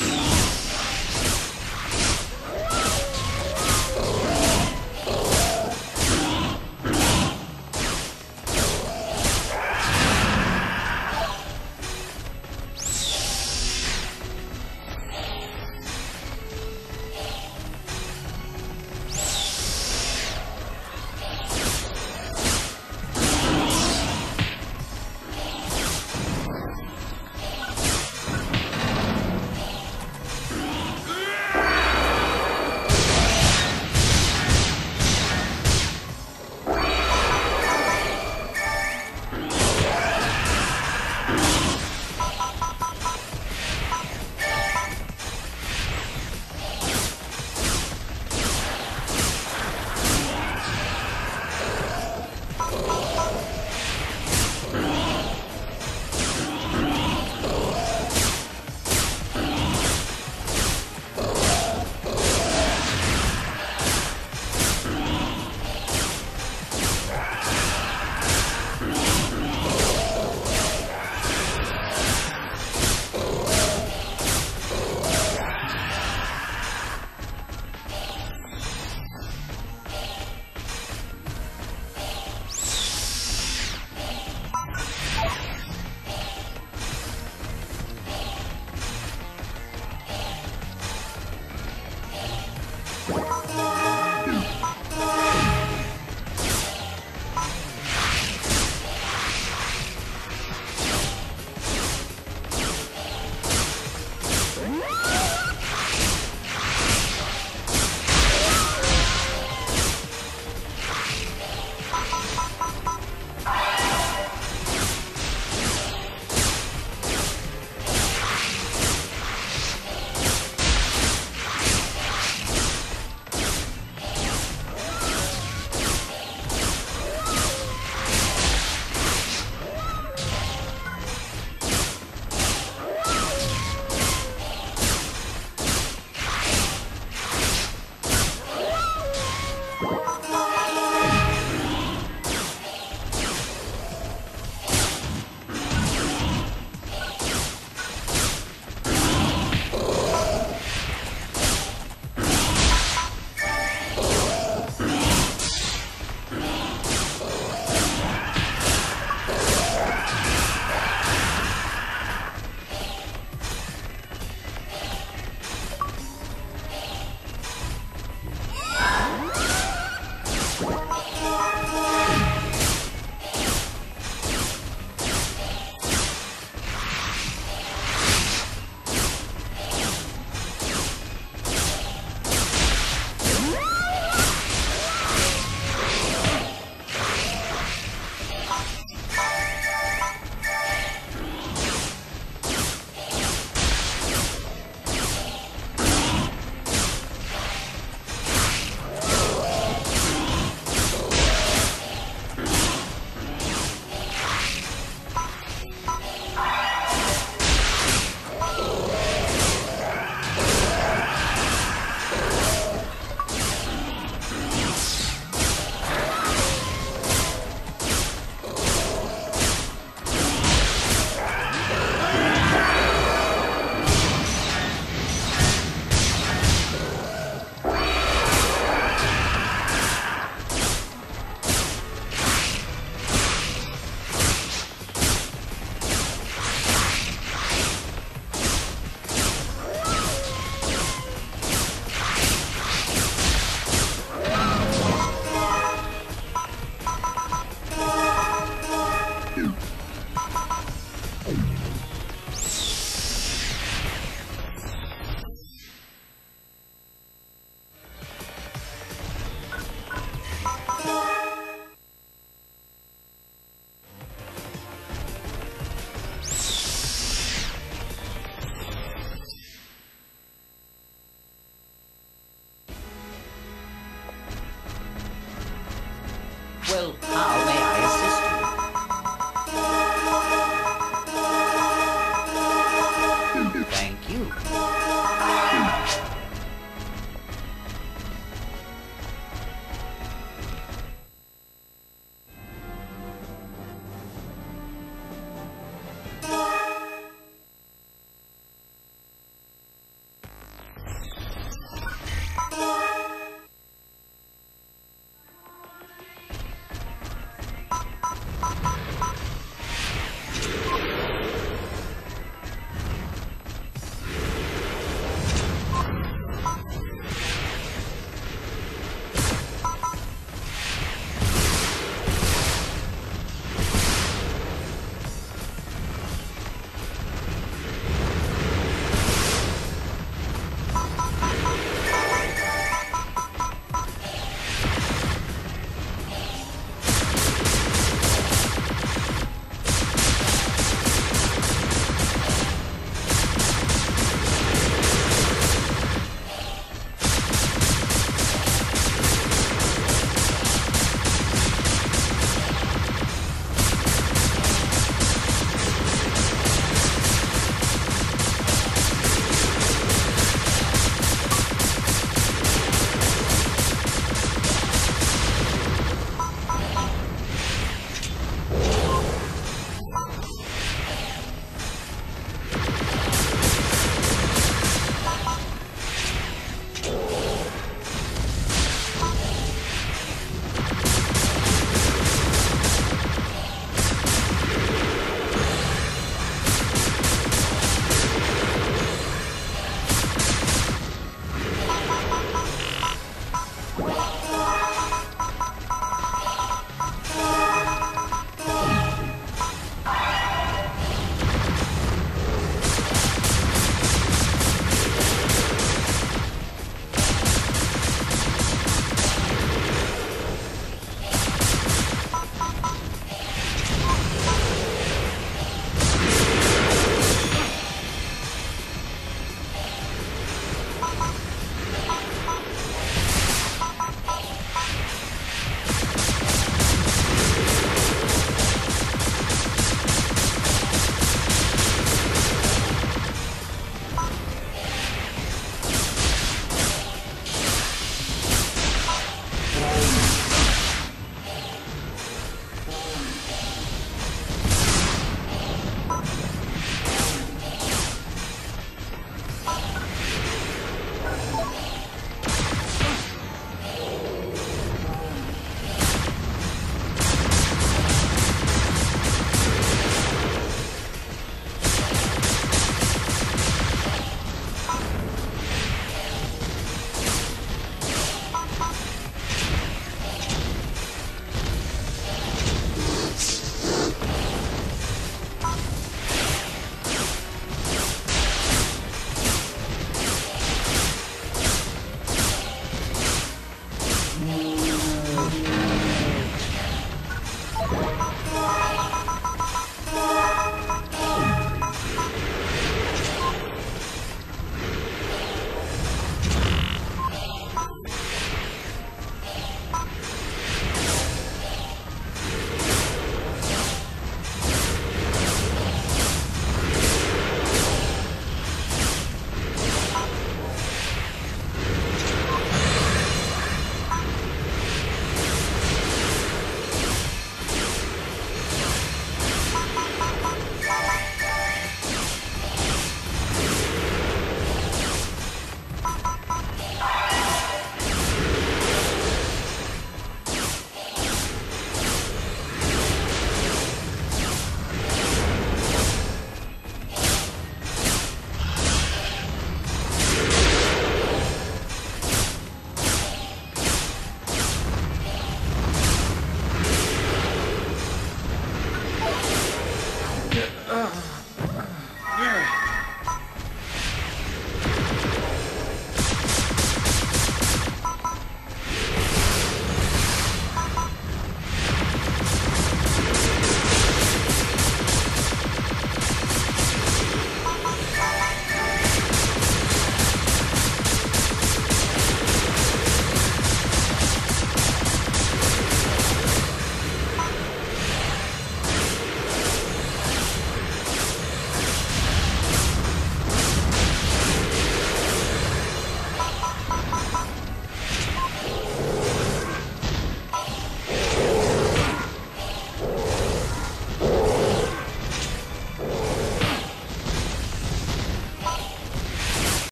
you.